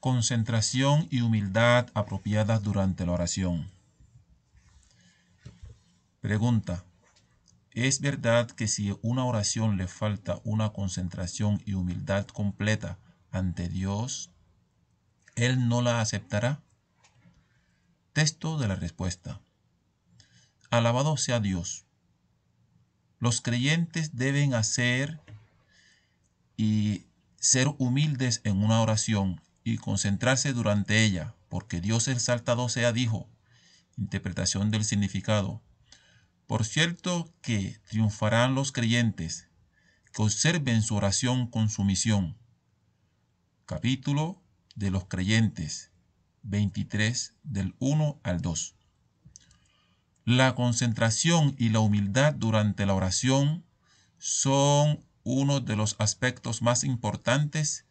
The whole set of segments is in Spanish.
Concentración y humildad apropiadas durante la oración. Pregunta. ¿Es verdad que si una oración le falta una concentración y humildad completa ante Dios, Él no la aceptará? Texto de la respuesta. Alabado sea Dios. Los creyentes deben hacer y ser humildes en una oración y concentrarse durante ella, porque Dios exaltado sea dijo, interpretación del significado. Por cierto que triunfarán los creyentes que observen su oración con sumisión. Capítulo de los creyentes 23 del 1 al 2. La concentración y la humildad durante la oración son uno de los aspectos más importantes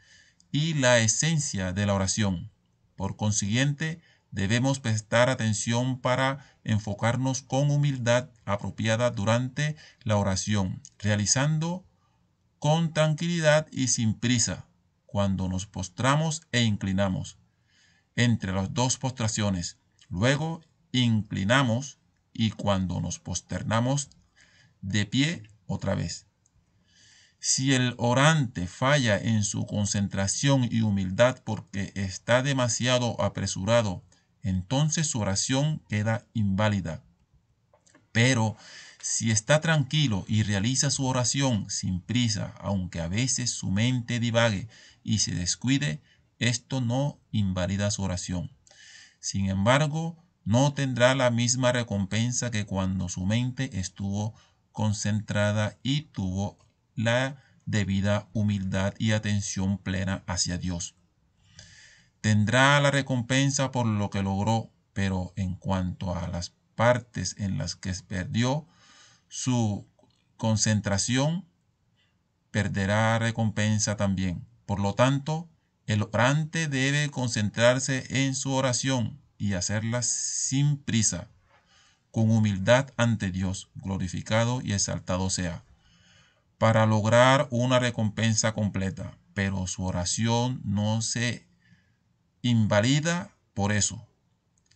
y la esencia de la oración. Por consiguiente, debemos prestar atención para enfocarnos con humildad apropiada durante la oración, realizando con tranquilidad y sin prisa cuando nos postramos e inclinamos. Entre las dos postraciones, luego inclinamos y cuando nos posternamos de pie otra vez. Si el orante falla en su concentración y humildad porque está demasiado apresurado, entonces su oración queda inválida. Pero si está tranquilo y realiza su oración sin prisa, aunque a veces su mente divague y se descuide, esto no invalida su oración. Sin embargo, no tendrá la misma recompensa que cuando su mente estuvo concentrada y tuvo la debida humildad y atención plena hacia Dios. Tendrá la recompensa por lo que logró, pero en cuanto a las partes en las que perdió su concentración, perderá recompensa también. Por lo tanto, el orante debe concentrarse en su oración y hacerla sin prisa, con humildad ante Dios, glorificado y exaltado sea para lograr una recompensa completa, pero su oración no se invalida por eso.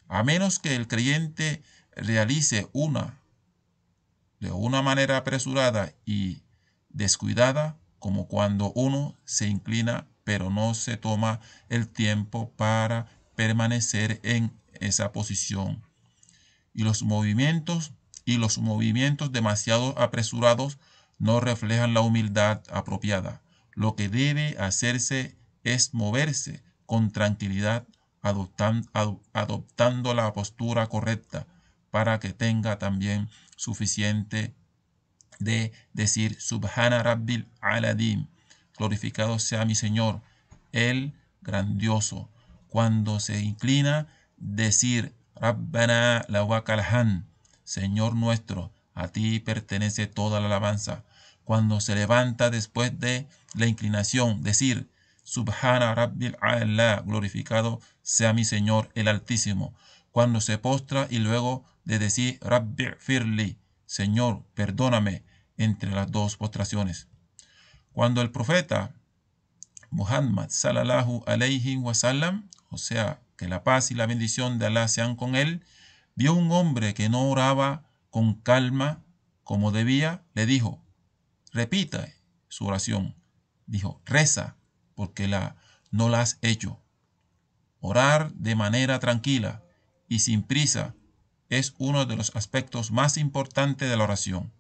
A menos que el creyente realice una de una manera apresurada y descuidada, como cuando uno se inclina pero no se toma el tiempo para permanecer en esa posición. Y los movimientos y los movimientos demasiado apresurados no reflejan la humildad apropiada. Lo que debe hacerse es moverse con tranquilidad, adoptando la postura correcta para que tenga también suficiente de decir Subhana Rabbil Aladim, glorificado sea mi Señor, el grandioso. Cuando se inclina, decir Rabbana la Señor nuestro, a ti pertenece toda la alabanza. Cuando se levanta después de la inclinación, decir, Subhana Rabbil A'la, glorificado sea mi Señor el Altísimo. Cuando se postra y luego de decir Rabbi Firli, Señor, perdóname, entre las dos postraciones. Cuando el profeta Muhammad sallallahu alayhi wasallam, o sea, que la paz y la bendición de Allah sean con él, vio un hombre que no oraba con calma como debía, le dijo, repita su oración. Dijo, reza, porque la, no la has hecho. Orar de manera tranquila y sin prisa es uno de los aspectos más importantes de la oración.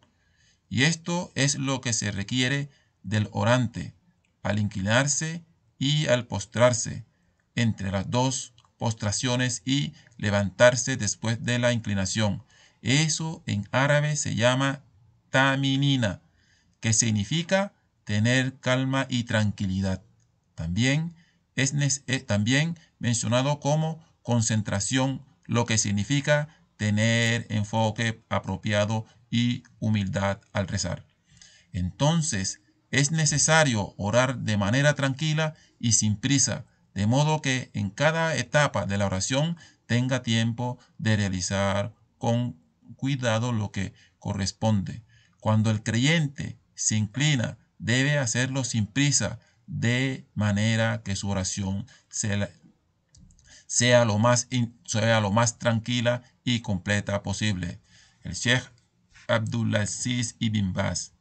Y esto es lo que se requiere del orante al inclinarse y al postrarse entre las dos postraciones y levantarse después de la inclinación eso en árabe se llama taminina, que significa tener calma y tranquilidad. También es eh, también mencionado como concentración, lo que significa tener enfoque apropiado y humildad al rezar. Entonces, es necesario orar de manera tranquila y sin prisa, de modo que en cada etapa de la oración tenga tiempo de realizar con cuidado lo que corresponde. Cuando el creyente se inclina, debe hacerlo sin prisa, de manera que su oración sea lo más, sea lo más tranquila y completa posible. El Sheikh Abdulaziz Ibn Baz.